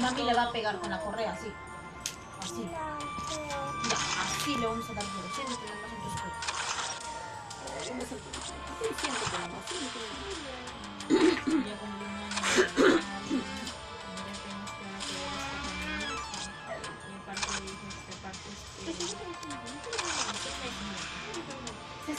Mami le va a pegar con la correa, así. Así. Así le vamos a dar duro. En escuela. Siéntate nomás, cumplí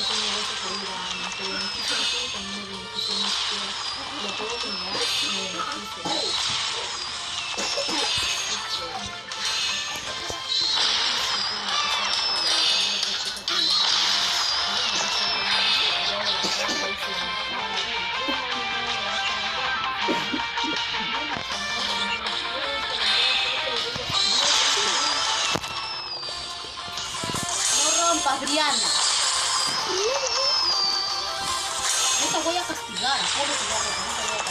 Yo tengo 你看，好多地方都什么都有干。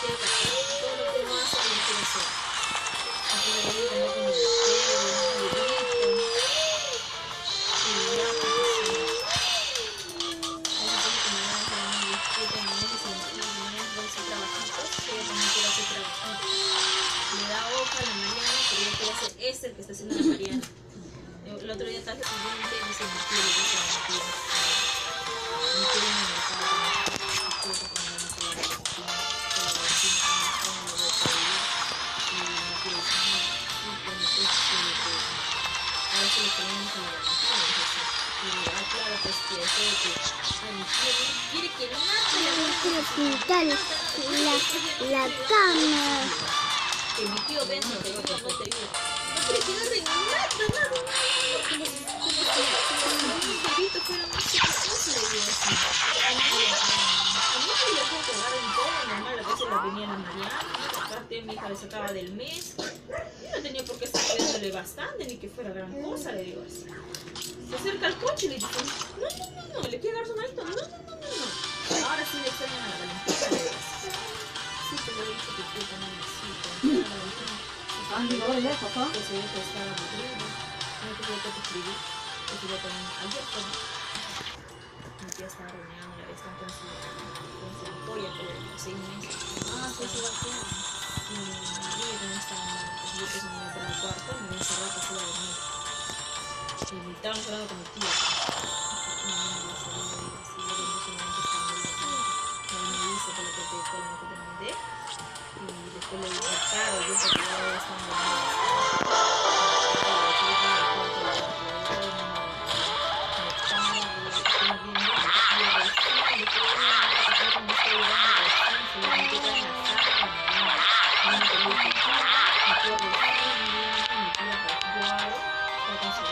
¿Cómo te voy a robar? No te voy a parar. Es el que está haciendo la Mariana. El otro día diente y dice mi tío, dice mi tío. Se Valentina. Entonces, y ah, claro, pues que de mi tío quiere que mate la Quiero pintar la, la cama. Que mi tío no te. No quiere que agarre nada, nada, nada. Como si, como si, como si un bebito fuera más chiquitito, le digo así. A mí, a mí me dejó que agarren todo, normal, a veces la venía la Mariana, aparte mi hija le sacaba del mes. Yo no tenía por qué estar cuidándole bastante, ni que fuera gran cosa, le digo así. Se acerca al coche y le dice, no, no, no, no, le quiere agarrar su manito, no, no, no, no, no. Ahora sí le extrañan a la Valentina, le digo así. Sí, te lo he dicho que tú también pero Valentina. Ah, de lejos, ¿no? Ve que estaba aburrido. No te a también, ayer fue. Mi tía estaba reuniendo, la con su, con su polla por seis meses. Ah, sí, sí. Y ella también estaba mal. Yo que me el cuarto, me a dormir. Y me hablando con mi tía.